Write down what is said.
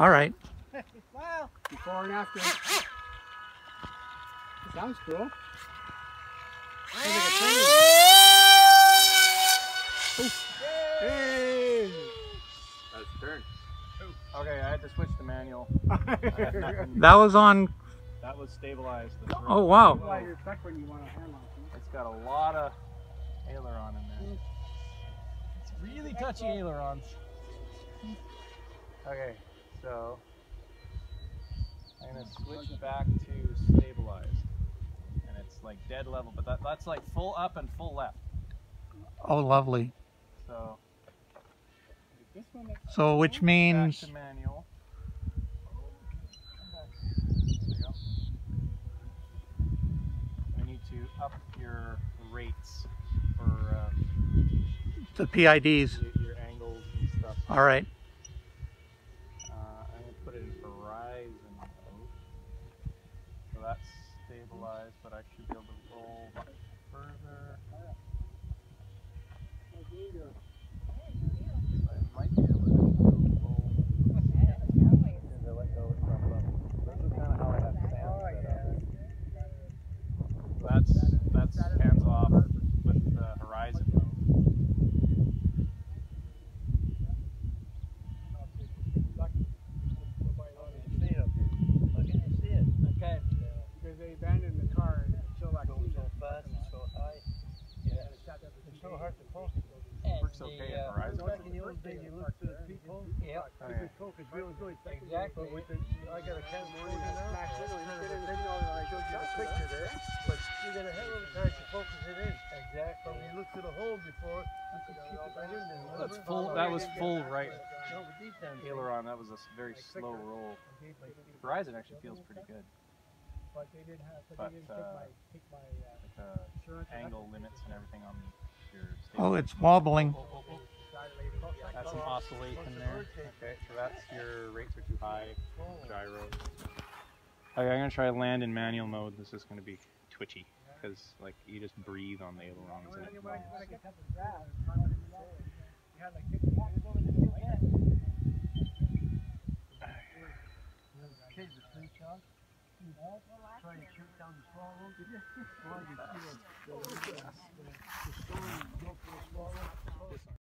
All right. Wow. Before and after. Sounds cool. Sounds like a train. Hey! That's turn. Okay, I had to switch the manual. That was on. That was stabilized. Oh, wow. Why you're stuck when you want to handle it. It's got a lot of aileron in there. It's really touchy ailerons. Okay, so I'm gonna switch back to stabilized. And it's like dead level, but that, that's like full up and full left. Oh, lovely. So This one, So, which back means to manual. There. We need to up your rates for um, the PIDs. your, your angles and stuff. All right. So that's stabilized, but I should be able to roll much further. So I might be able to roll. As I let go, it's drop level. This is kind of how I have Sam set up. That's that's hands off with the Horizon mode. okay. Because they abandoned the car until like Going so fast and so high. Yeah. It's so hard to focus. Works okay in Horizon. Back in the old days, you look to the people. Yeah. Oh, yeah. focus real good. Exactly. But with the, I got a camera on you now. Smash it, It's or you of get a in the signal that signal shows you the picture there. But you get a hell of a time to focus it in. Exactly. But when you look to the hole before, you can keep it right in there. That's full. That was full right No, but deep down. aileron. That was a s- very slow roll. Horizon actually feels pretty good. But they didn't have, but But, they didn't take uh, my, take my, uh, Like uh, angle limits and everything on your. Oh, it's wobbling. Oh, oh, That's an oscillation there. Okay, so that's your rates are too high. Gyro. Okay, I'm gonna try to land in manual mode. This is gonna be twitchy because like you just breathe on the ailerons and it When I, when I moves.